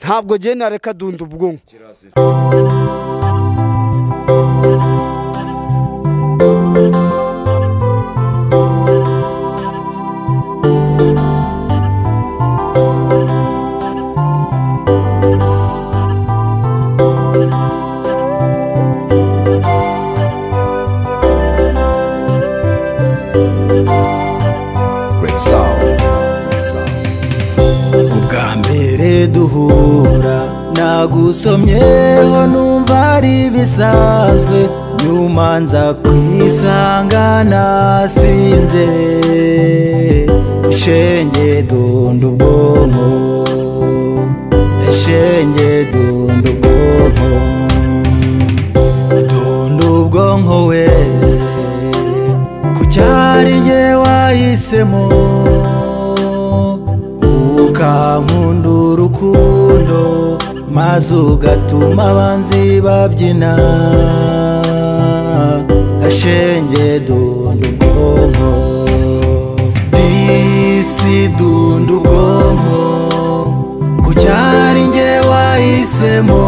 ntabwo genda reka dunda ubwonko Red Song. Mbere duhura. Nagusomyeho numva ari bisanzwe. Nyuma nza kwisanga nasinze. Shenge dunda ubwonko. Shenge dunda ubwonko. Dunda ubwonko we. Ku cyari jye wahisemo. Urukundo maze ugatuma abanzi babyina. Ashenge dunda ubwonko disi dunda ubwonko. Ku cyari jye wahisemo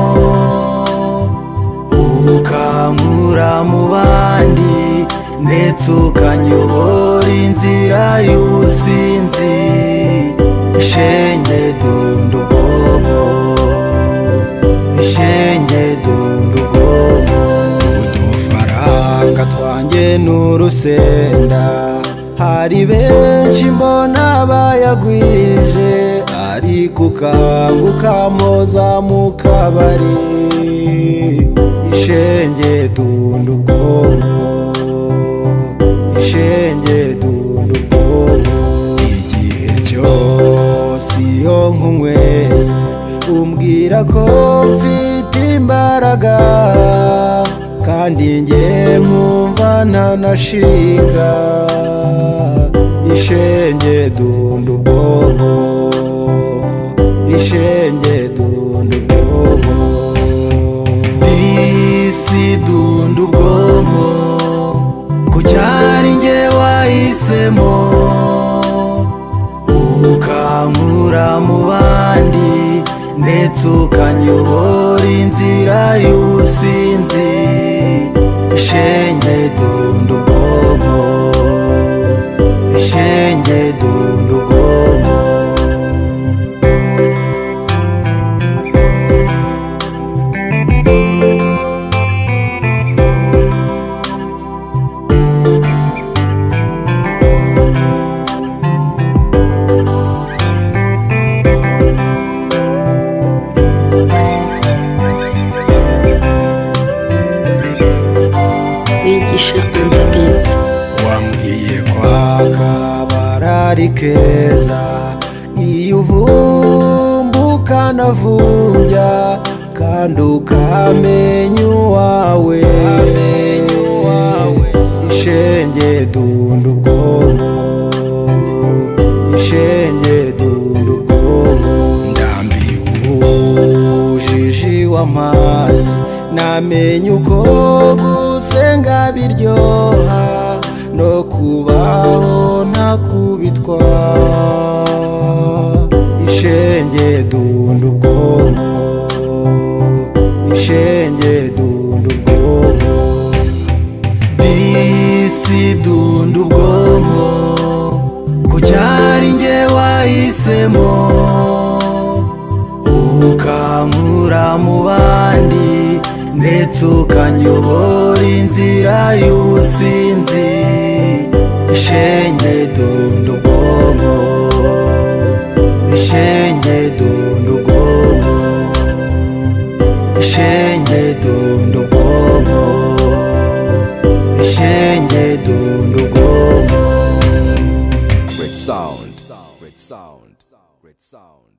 ukankura mu bandi ndetse ukanyobora inzira y'ubusinzi. Ishenge dunda twanjye n'urusenda. Hari benshi mbona bayagwije ariko ukanguka moza mu kabari. Ishenge dunda ubwonko ishenge dunda ubwonko. Igihe cyose iyo nkunyweye umbwira ko mfite imbaraga. Kandi njye nkumva ntanashinga ishenge dunda ubwonko ishenge dunda ubwonko isi dunda ubwonko ku cyari njye wahisemo. Ukankura mu bandi ndetse ukanyobora inzira y'ubusinzi. Ishenge dunda wambwiye kwaka barari keza. Iyo uvumbuka navumbya kandi ukamenya uwawe. Ishenge dunda ubwonko. Ishenge dunda ubwonko. Ndambiwe ubujiji w'amani. Namenye uko gusenga biryoha. No kubaho ntakubitwa ishenge dunda ubwonko ishenge dunda ubwonko bisi dunda ubwonko ku cyari njye wahisemo. Ukankura mu bandi ndetse ukanyobora inzira y'ubusinzi. Ishenge dunda ubwonko ishenge dunda ubwonko ishenge dunda ubwonko ishenge dunda ubwonko Red Sound. Red Sound. Red Sound.